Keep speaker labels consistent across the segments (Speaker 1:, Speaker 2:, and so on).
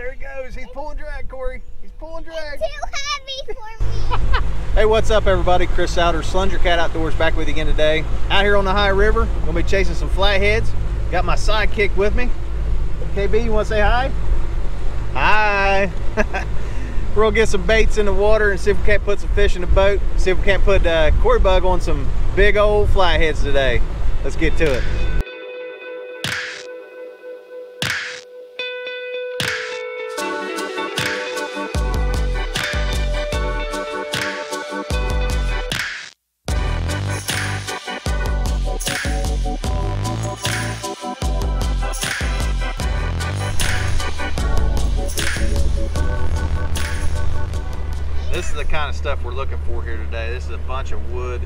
Speaker 1: there he goes. He's pulling drag, Kori. He's pulling drag.
Speaker 2: Too heavy for me.
Speaker 1: Hey, what's up, everybody? Chris Souders, Slunger Cat Outdoors, back with you again today. Out here on the Ohio River, gonna be chasing some flatheads. Got my sidekick with me. KB, you wanna say hi? Hi. We're gonna get some baits in the water and see if we can't put some fish in the boat. See if we can't put uh, Kori Bug on some big old flatheads today. Let's get to it. The kind of stuff we're looking for here today. This is a bunch of wood.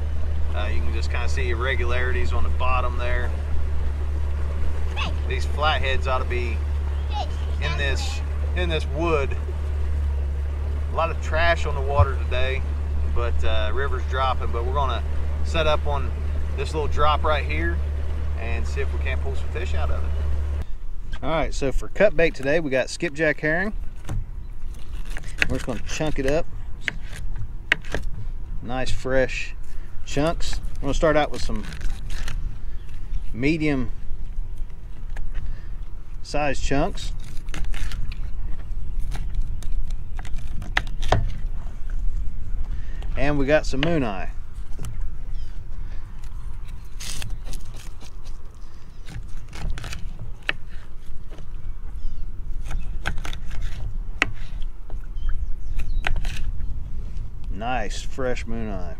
Speaker 1: Uh, you can just kind of see irregularities on the bottom there. These flatheads ought to be in this in this wood. A lot of trash on the water today, but uh, river's dropping. But we're gonna set up on this little drop right here and see if we can't pull some fish out of it. All right, so for cut bait today, we got skipjack herring. We're just gonna chunk it up. Nice fresh chunks. I'm gonna start out with some medium size chunks. And we got some mooneye. Nice fresh mooneye.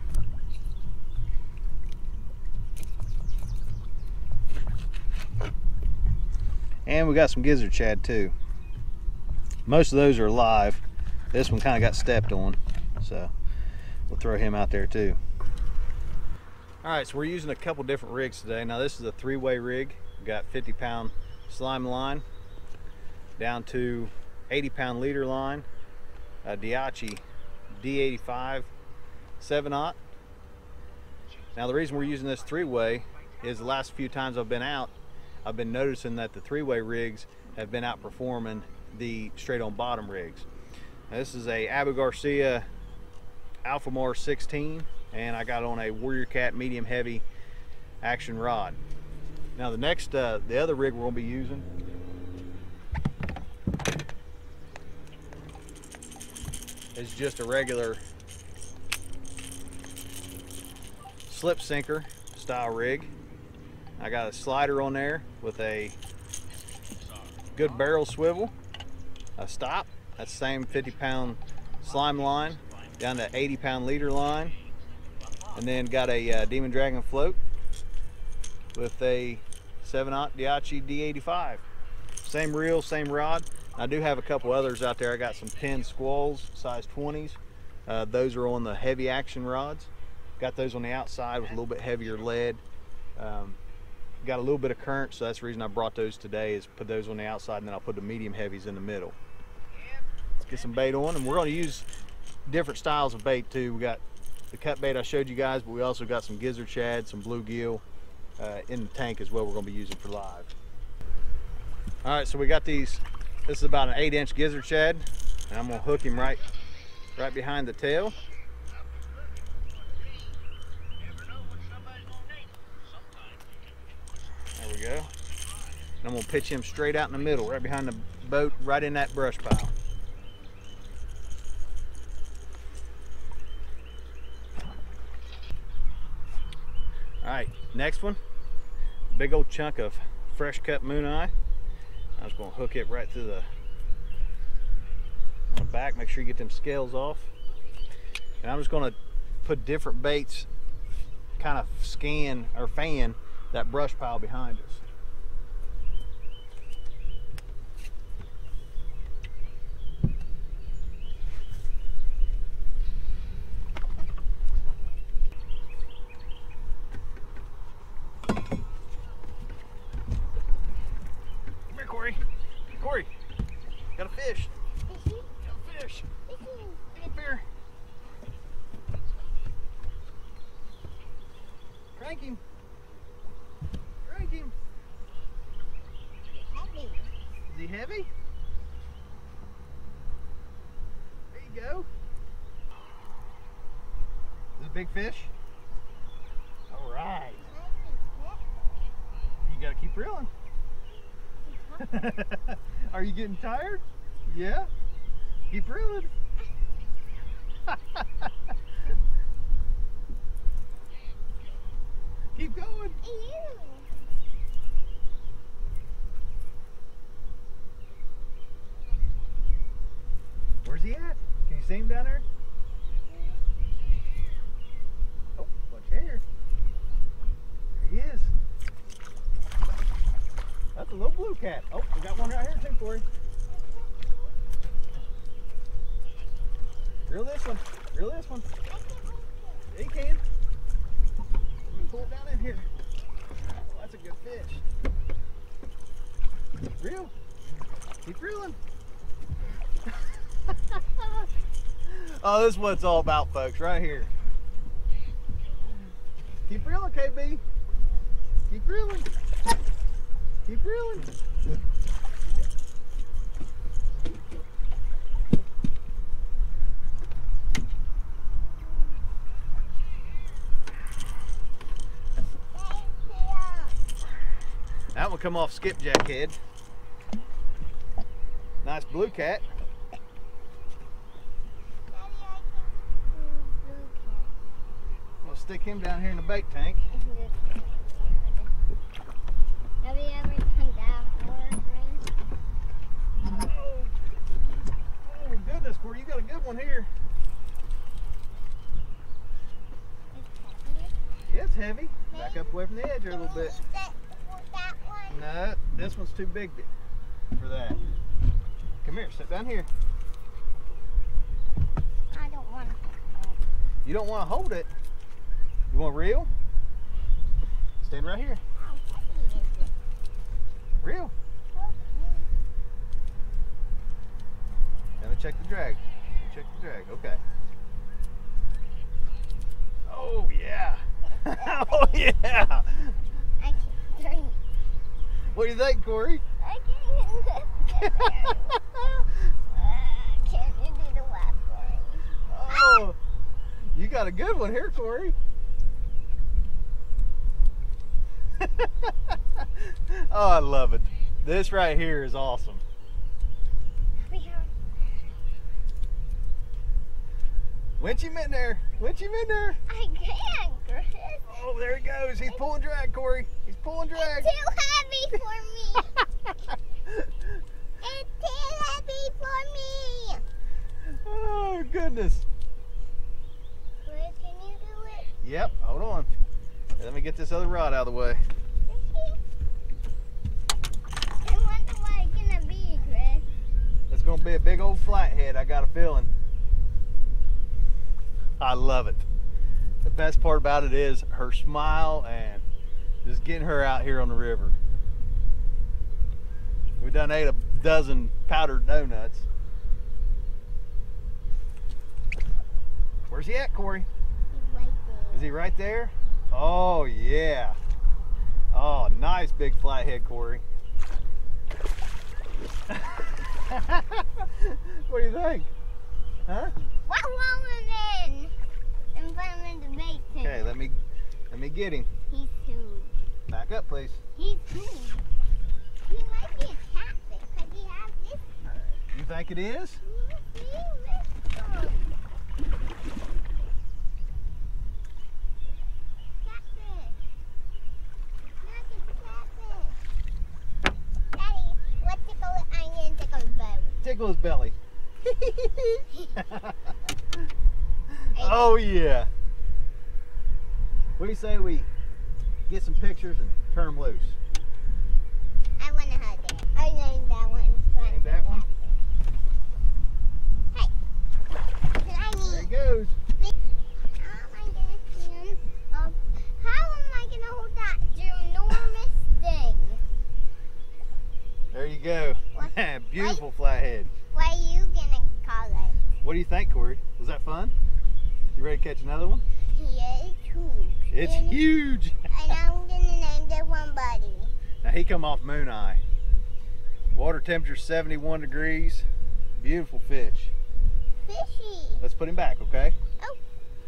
Speaker 1: And we got some gizzard shad too. Most of those are alive. This one kind of got stepped on, so we'll throw him out there too. All right, so we're using a couple different rigs today. Now this is a three-way rig. We've got 50 pound slime line down to 80 pound leader line, a Daiichi D85 7-aught. Now the reason we're using this three-way is the last few times I've been out, I've been noticing that the three-way rigs have been outperforming the straight-on bottom rigs. Now, this is a Abu Garcia Alpha Mars 16 and I got on a Warrior Cat medium heavy action rod. Now the next, uh, the other rig we're to be using is just a regular slip sinker style rig. I got a slider on there with a good barrel swivel, a stop, that's the same 50 pound slime line down to 80 pound leader line, and then got a uh, Demon Dragon float with a 7-aught Daiichi D85. Same reel, same rod. I do have a couple others out there. I got some Penn Squalls, size 20s. Uh, those are on the heavy action rods. Got those on the outside with a little bit heavier lead. Um, got a little bit of current, so that's the reason I brought those today is put those on the outside and then I'll put the medium heavies in the middle. Let's get some bait on and we're gonna use different styles of bait too. We got the cut bait I showed you guys, but we also got some gizzard shad, some bluegill uh, in the tank as well we're gonna be using for live. All right, so we got these this is about an eight inch gizzard shad and I'm gonna hook him right right behind the tail. There we go. And I'm gonna pitch him straight out in the middle, right behind the boat, right in that brush pile. All right, next one, big old chunk of fresh cut mooneye. I'm just gonna hook it right through the, the back, make sure you get them scales off. And I'm just gonna put different baits, kind of scan or fan that brush pile behind us. Kori, got a fish. Got a fish. Get up here. Crank him. Crank him. Is he heavy? There you go. Is it a big fish? Getting tired? Yeah? Keep reeling. keep going.
Speaker 2: Ew.
Speaker 1: Where's he at? Can you see him down there? Oh, watch here. There he is. That's a little blue cat. Oh, we got one you. Reel this one. Reel this one. Yeah, you can. Let me pull it down in here. Oh, that's a good fish. Reel. Keep reeling. oh, this is what it's all about, folks, right here. Keep reeling, KB. Keep reeling. Keep reeling. That one come off skipjack head. Nice blue cat. We'll stick him down here in the bait tank.
Speaker 2: Have you ever done that before.
Speaker 1: Oh, goodness, Kori, you got a good one here. Yeah, it's heavy. Back up away from the edge here a little bit.
Speaker 2: That, that one.
Speaker 1: No, this one's too big for that. Come here, sit down here.
Speaker 2: I don't want to.
Speaker 1: You don't want to hold it. You want reel? Stand right here.
Speaker 2: Real. heavy is. Okay.
Speaker 1: Let me check the drag. Check the drag. Okay. Oh yeah. oh yeah. What do you think, Kori?
Speaker 2: I can't. Uh, Can you do the for me?
Speaker 1: Oh, you got a good one here, Kori. oh, I love it. This right here is awesome.
Speaker 2: We have
Speaker 1: Winch him in there. Winch him in there.
Speaker 2: I can't, Chris.
Speaker 1: Oh, there he goes. He's pulling drag, Kori. He's pulling drag.
Speaker 2: It's too heavy for me. It's too heavy for me.
Speaker 1: oh, goodness.
Speaker 2: Chris, can you do it?
Speaker 1: Yep, hold on. Let me get this other rod out of the way.
Speaker 2: I wonder what it's gonna be, Chris.
Speaker 1: It's going to be a big old flathead, I got a feeling. I love it. The best part about it is her smile and just getting her out here on the river. We done ate a dozen powdered donuts. Where's he at, Kori?
Speaker 2: He's right there.
Speaker 1: Is he right there? Oh, yeah. Oh, nice big flathead, Kori. what do you think? Huh?
Speaker 2: What wrong with him? And put him in the bait tank.
Speaker 1: Okay, let me let me get him.
Speaker 2: He's huge.
Speaker 1: Back up, please.
Speaker 2: He's huge. He might be a catfish because he has this fur.
Speaker 1: You think it is?
Speaker 2: See this fur. Catfish. Look, it's a catfish. Daddy, what tickle it? I'm tickle his belly.
Speaker 1: Tickle his belly. oh yeah. What do you say we get some pictures and turn them loose?
Speaker 2: I want to hug it. I named that one.
Speaker 1: Named that one?
Speaker 2: Hey. Can I
Speaker 1: There he goes.
Speaker 2: How am I gonna see him? Um, how am I gonna hold that ginormous thing?
Speaker 1: There you go.
Speaker 2: What-
Speaker 1: Beautiful flathead.
Speaker 2: What are you gonna call it?
Speaker 1: What do you think, Kori? Was that fun? You ready to catch another one?
Speaker 2: Yeah, it's huge.
Speaker 1: It's
Speaker 2: and,
Speaker 1: huge.
Speaker 2: And I'm gonna name that one Buddy.
Speaker 1: Now he come off Mooneye. Water temperature 71 degrees. Beautiful fish.
Speaker 2: Fishy.
Speaker 1: Let's put him back, okay?
Speaker 2: Oh.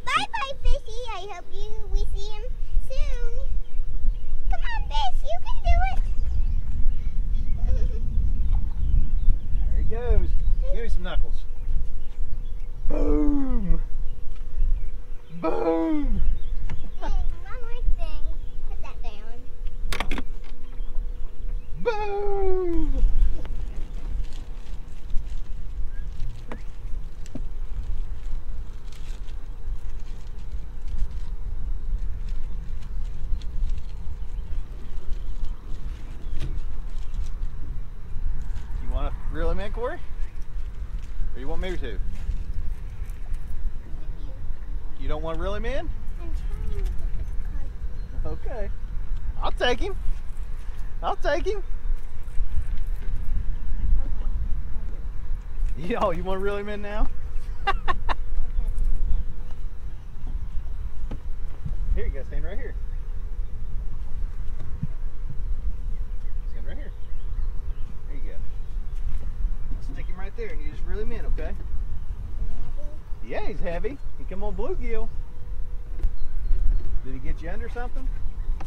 Speaker 2: Bye bye, fishy. I hope you we see him soon. Come on, fish. You can do it.
Speaker 1: There he goes. Give me some knuckles. Boom! Boom!
Speaker 2: Hey, one more thing. Put that down.
Speaker 1: Boom! You want to reel him in, Kori? Or you want me to? You don't want to reel him in?
Speaker 2: I'm trying to get this card.
Speaker 1: Okay. I'll take him. I'll take him.
Speaker 2: Okay.
Speaker 1: Yo, you want really reel him in now? Here you go, stand right here. Stand right here. There you go. Stick him right there and you just really him in, okay? Yeah, he's heavy. He come on bluegill. You under something? Oh,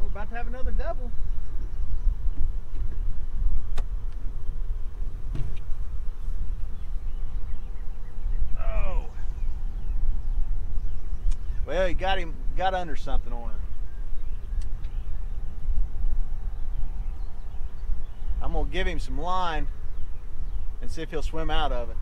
Speaker 1: we're about to have another double. Oh. Well, he got him, got under something on her. I'm gonna give him some line and see if he'll swim out of it.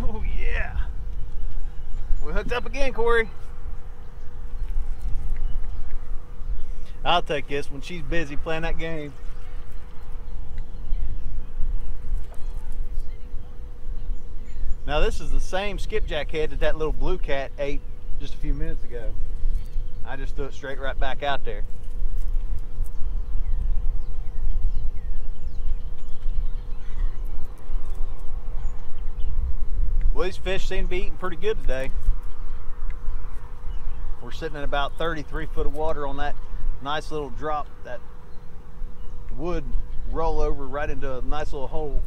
Speaker 1: Oh yeah. Hooked up again, Kori. I'll take this when she's busy playing that game. Now this is the same skipjack head that that little blue cat ate just a few minutes ago. I just threw it straight right back out there. Well, these fish seem to be eating pretty good today. We're sitting at about 33 foot of water on that nice little drop, that wood roll over right into a nice little hole.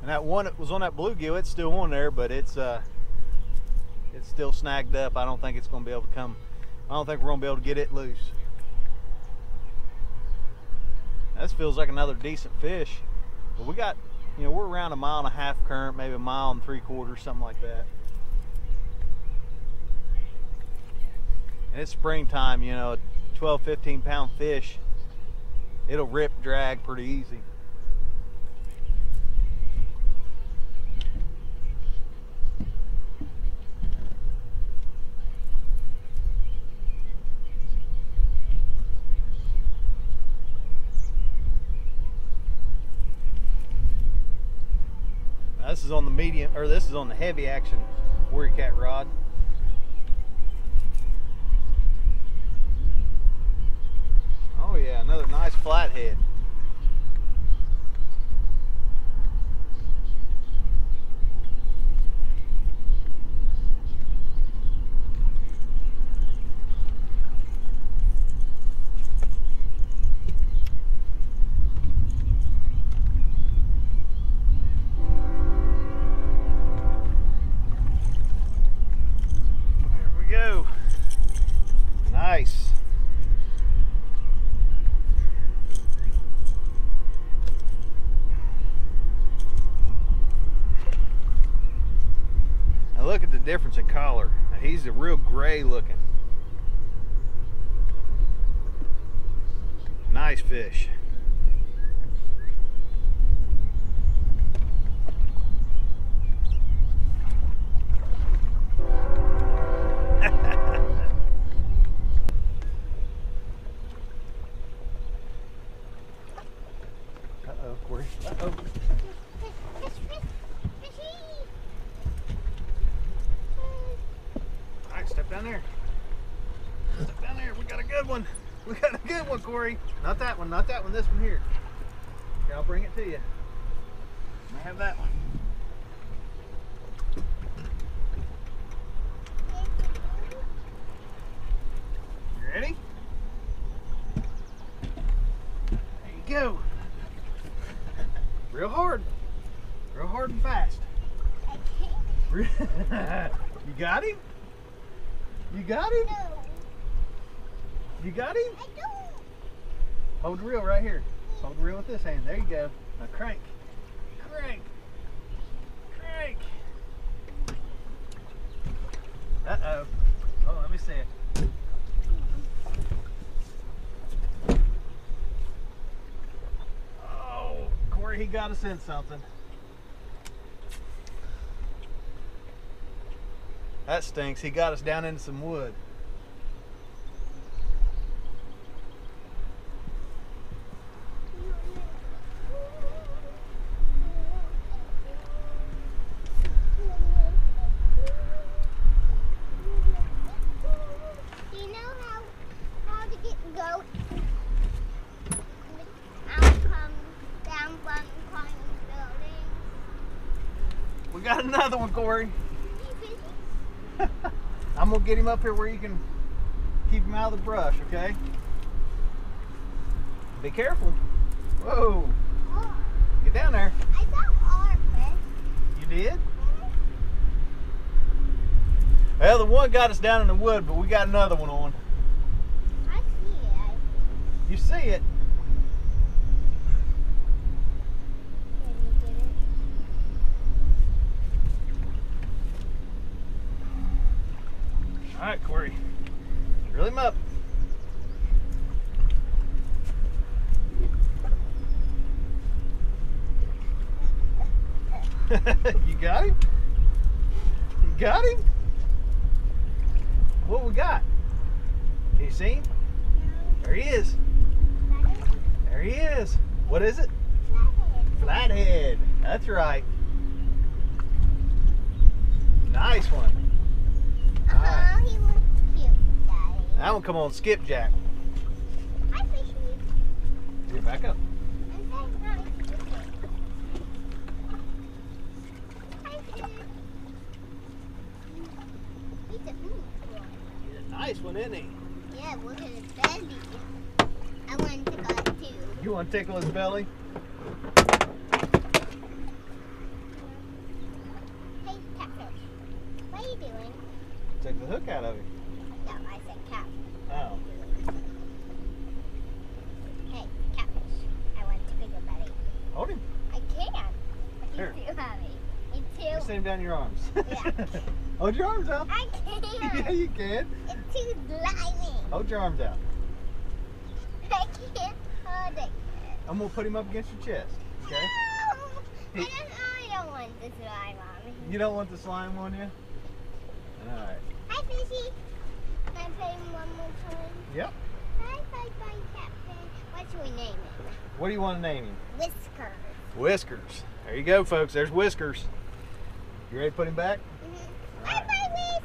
Speaker 1: And that one that was on that bluegill, it's still on there, but it's uh, it's still snagged up. I don't think it's to be able to come. I don't think we're to be able to get it loose. This feels like another decent fish. But we got, you know, we're around a mile and a half current, maybe a mile and three quarters, something like that. And it's springtime, you know, 12, 15 pound fish, it'll rip drag pretty easy. Now, this is on the medium, or this is on the heavy action Warrior Cat rod. Oh yeah, another nice flathead. There we go. Nice. Now look at the difference in color. He's a real gray looking. Nice fish. down there. Step down there. We got a good one. We got a good one, Kori. Not that one. Not that one. This one here. Okay, I'll bring it to you. I have that one. You ready? There you go. Real hard. Real hard and fast. you got him? You got him? You got him? Hold the reel right here. Hold the reel with this hand. There you go. Now crank. Crank. Crank. Uh-oh. Oh, let me see it. Oh, Kori, he got us in something. That stinks. He got us down into some wood.
Speaker 2: Do you know how how to get goat out from down from climbing buildings?
Speaker 1: We got another one, Kori.
Speaker 2: You busy?
Speaker 1: I'm gonna get him up here where you can keep them out of the brush, okay? Be careful. Whoa,
Speaker 2: Oh,
Speaker 1: get down there.
Speaker 2: I saw Arpus.
Speaker 1: You did? Well, the one got us down in the wood, but we got another one on.
Speaker 2: I see it. I.
Speaker 1: You see it?
Speaker 2: Can you get it?
Speaker 1: All right, Kori. Reel him up. you got him? You got him? What we got? Can you see him? There he is. There he is. What is it?
Speaker 2: Flathead.
Speaker 1: Flathead. That's right. Nice one. Right.
Speaker 2: Oh, he was cute.
Speaker 1: That one come on skipjack.
Speaker 2: Hi, fishy.
Speaker 1: Here, back up.
Speaker 2: And say hi to the fish. Hi, fish. He's a.
Speaker 1: Nice one, isn't he?
Speaker 2: Yeah, look at his belly. I want to go too.
Speaker 1: You want to tickle his belly?
Speaker 2: Hey, catfish. What are you doing?
Speaker 1: Take the hook out of him.
Speaker 2: No, I said cat.
Speaker 1: Oh.
Speaker 2: Hey, catfish. I want to tickle your belly.
Speaker 1: Hold him.
Speaker 2: I can. But
Speaker 1: Here.
Speaker 2: he's too heavy. He's
Speaker 1: You
Speaker 2: too.
Speaker 1: set him down your arms.
Speaker 2: Yeah.
Speaker 1: Hold your arms out.
Speaker 2: I can't.
Speaker 1: you can.
Speaker 2: It's too slimy.
Speaker 1: Hold your arms out.
Speaker 2: I can't hold it.
Speaker 1: I'm gonna put him up against your chest. Okay?
Speaker 2: No. I don't, I don't want this slime on me.
Speaker 1: You don't want the slime on you? Alright.
Speaker 2: Hi, fishy. Can I play him one more time?
Speaker 1: Yep.
Speaker 2: Hi, bye, bye, catfish. What should we name him?
Speaker 1: What do you want to name him?
Speaker 2: Whiskers.
Speaker 1: Whiskers. There you go, folks. There's Whiskers. You ready to put him back?
Speaker 2: Mm-hmm.
Speaker 1: All
Speaker 2: Bye,
Speaker 1: right.
Speaker 2: bye, Whis.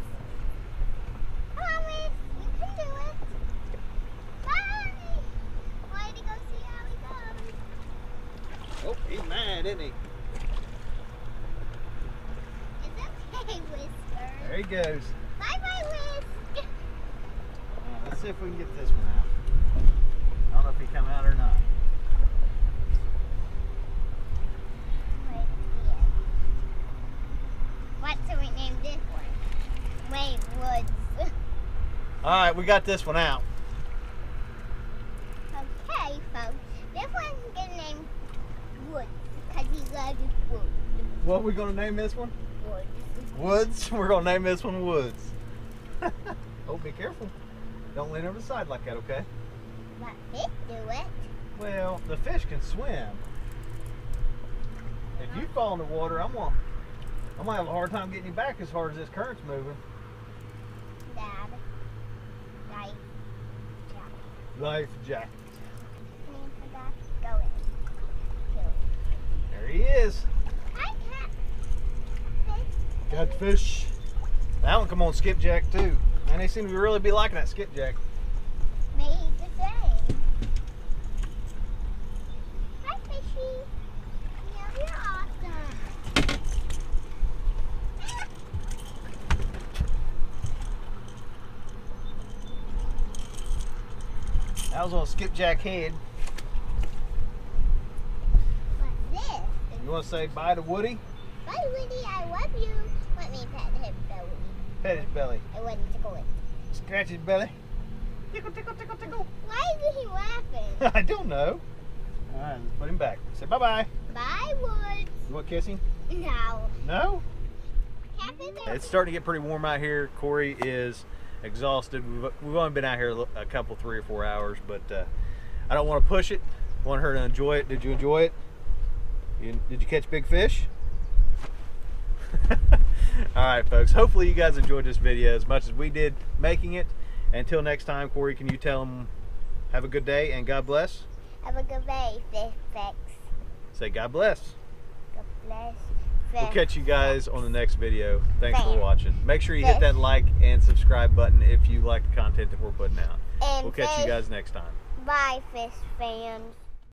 Speaker 2: Come on, Whis. You can do it. Bye. Why to go see how he goes?
Speaker 1: Oh, he's mad, isn't he?
Speaker 2: It's okay, Whiskers.
Speaker 1: There he goes.
Speaker 2: Bye, bye, Whis.
Speaker 1: Uh, let's see if we can get this one out. I don't know if he come out or not.
Speaker 2: Wait. What should we name this one? Wait, Woods.
Speaker 1: All right, we got this one out.
Speaker 2: okay, folks. This one's gonna name Woods because he loves wood.
Speaker 1: What we gonna name this one?
Speaker 2: Woods.
Speaker 1: Woods. We're gonna name this one Woods. oh, be careful. Don't lean over the side like that, okay?
Speaker 2: Let fish do it.
Speaker 1: Well, the fish can swim. If you fall in the water, I'm gonna, I'm gonna have a hard time getting you back as hard as this current's moving.
Speaker 2: Dad.
Speaker 1: Life jacket.
Speaker 2: Name for that. Go in. Kill it.
Speaker 1: There he is.
Speaker 2: Hi, cat. Fish.
Speaker 1: Catfish. That one come on skipjack too. And they seem to really be liking that skipjack.
Speaker 2: Made the same. Hi, fishy. You know, you're awesome.
Speaker 1: That was on skipjack head. You want to say bye to Woody?
Speaker 2: Bye, Woody. I love you. Let me pet his belly.
Speaker 1: Pet his belly.
Speaker 2: I want to tickle it.
Speaker 1: Scratch his belly. Tickle, tickle, tickle, tickle.
Speaker 2: Why is he laughing?
Speaker 1: I don't know. All right, let's put him back. Say bye bye.
Speaker 2: Bye, Woods.
Speaker 1: You want kissing?
Speaker 2: No.
Speaker 1: No?
Speaker 2: Happy.
Speaker 1: It's starting to get pretty warm out here. Kori is exhausted. We've, we've only been out here a couple, three or four hours, but uh, I don't want to push it. want her to enjoy it. Did you enjoy it? You, did you catch big fish? All right, folks. Hopefully, you guys enjoyed this video as much as we did making it. Until next time, Kori, can you tell them have a good day and God bless?
Speaker 2: Have a good day, fish fix.
Speaker 1: Say God bless.
Speaker 2: God bless.
Speaker 1: We'll catch you guys on the next video. Thanks for watching. Make sure you hit that like and subscribe button if you like the content that we're putting out.
Speaker 2: And
Speaker 1: We'll catch you guys next time.
Speaker 2: Bye, fish fans.